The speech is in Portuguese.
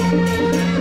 Música